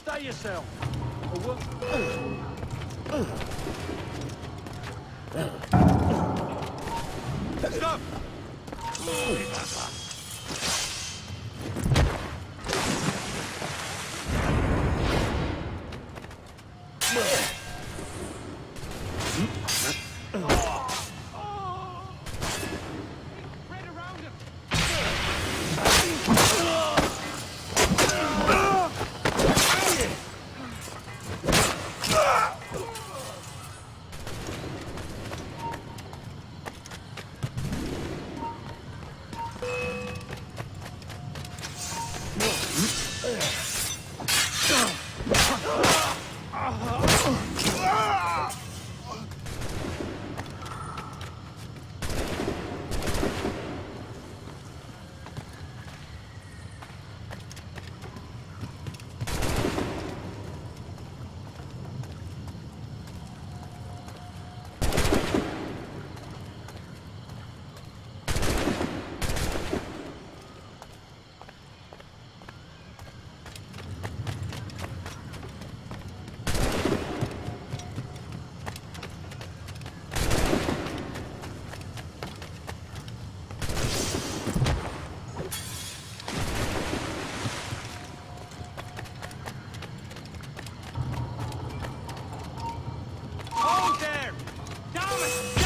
Stay yourself. Stop! Spread around him. It!